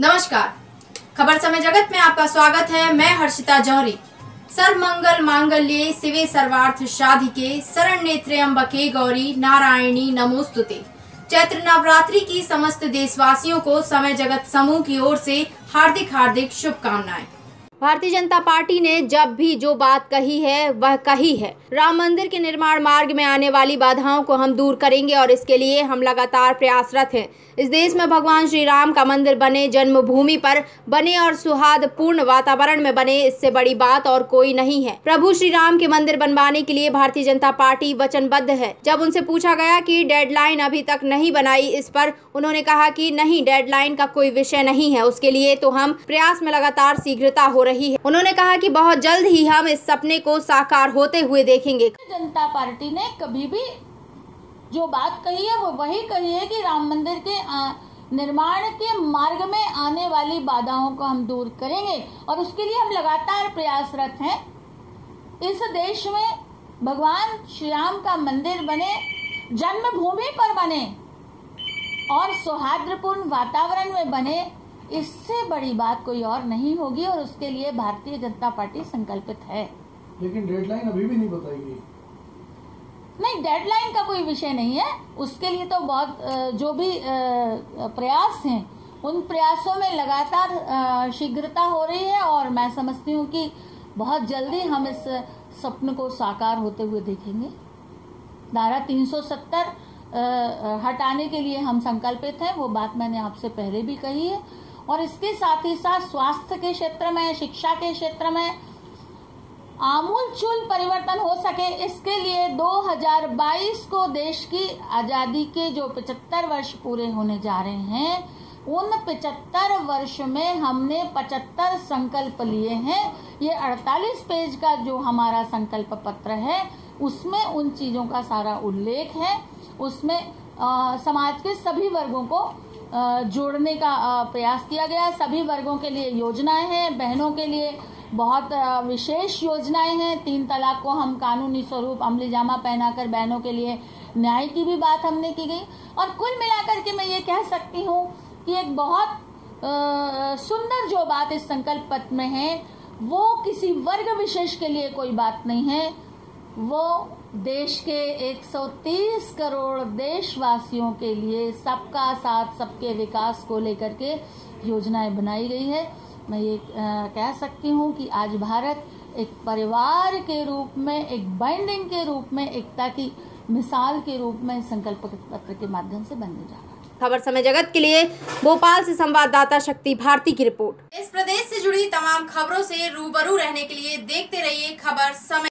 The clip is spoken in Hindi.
नमस्कार। खबर समय जगत में आपका स्वागत है। मैं हर्षिता जौहरी। सर्व मंगल मांगल्य शिवे सर्वार्थ शादी के शरण नेत्र अम्बके गौरी। नारायणी नमोस्तुते चैत्र नवरात्रि की समस्त देशवासियों को समय जगत समूह की ओर से हार्दिक हार्दिक शुभकामनाएँ। भारतीय जनता पार्टी ने जब भी जो बात कही है, वह कही है। राम मंदिर के निर्माण मार्ग में आने वाली बाधाओं को हम दूर करेंगे और इसके लिए हम लगातार प्रयासरत हैं। इस देश में भगवान श्री राम का मंदिर बने, जन्मभूमि पर बने और सुहाद पूर्ण वातावरण में बने, इससे बड़ी बात और कोई नहीं है। प्रभु श्री राम के मंदिर बनवाने के लिए भारतीय जनता पार्टी वचनबद्ध है। जब उनसे पूछा गया कि डेडलाइन अभी तक नहीं बनाई, इस पर उन्होंने कहा की नहीं, डेडलाइन का कोई विषय नहीं है। उसके लिए तो हम प्रयास में लगातार शीघ्रता हो रही है। उन्होंने कहा कि बहुत जल्द ही हम इस सपने को साकार होते हुए देखेंगे। जनता पार्टी ने कभी भी जो बात कही है वो वही कही है कि राम मंदिर के आ, निर्माण के मार्ग में आने वाली बाधाओं को हम दूर करेंगे और उसके लिए हम लगातार प्रयासरत हैं। इस देश में भगवान श्री राम का मंदिर बने जन्मभूमि पर बने और सौहार्दपूर्ण वातावरण में बने इससे बड़ी बात कोई और नहीं होगी और उसके लिए भारतीय जनता पार्टी संकल्पित है। लेकिन डेडलाइन अभी भी नहीं बताई गई नहीं डेडलाइन का कोई विषय नहीं है। उसके लिए तो बहुत जो भी प्रयास हैं उन प्रयासों में लगातार शीघ्रता हो रही है और मैं समझती हूँ कि बहुत जल्दी हम इस सपने को साकार होते हुए देखेंगे। धारा 370 हटाने के लिए हम संकल्पित हैं वो बात मैंने आपसे पहले भी कही है। और इसके साथ ही साथ स्वास्थ्य के क्षेत्र में शिक्षा के क्षेत्र में आमूल चूल परिवर्तन हो सके इसके लिए 2022 को देश की आज़ादी के जो 75 वर्ष पूरे होने जा रहे हैं उन 75 वर्ष में हमने 75 संकल्प लिए हैं। ये 48 पेज का जो हमारा संकल्प पत्र है उसमें उन चीज़ों का सारा उल्लेख है। उसमें आ, समाज के सभी वर्गों को जोड़ने का प्रयास किया गया। सभी वर्गों के लिए योजनाएँ हैं, बहनों के लिए बहुत विशेष योजनाएँ हैं। तीन तलाक को हम कानूनी स्वरूप अमली जामा पहनाकर बहनों के लिए न्याय की भी बात हमने की गई। और कुल मिलाकर के मैं ये कह सकती हूँ कि एक बहुत सुंदर जो बात इस संकल्प पत्र में है, वो किसी वर्ग विशेष के लिए कोई बात नहीं है। वो देश के 130 करोड़ देशवासियों के लिए सबका साथ सबके विकास को लेकर के योजनाएँ बनाई गई है। मैं ये कह सकती हूँ कि आज भारत एक परिवार के रूप में एक बाइंडिंग के रूप में एकता की मिसाल के रूप में संकल्प पत्र के माध्यम से बनने जा रहा है। खबर समय जगत के लिए भोपाल से संवाददाता शक्ति भारती की रिपोर्ट। इस प्रदेश से जुड़ी तमाम खबरों से रूबरू रहने के लिए देखते रहिए खबर समय।